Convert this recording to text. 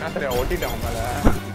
那得了我这两百来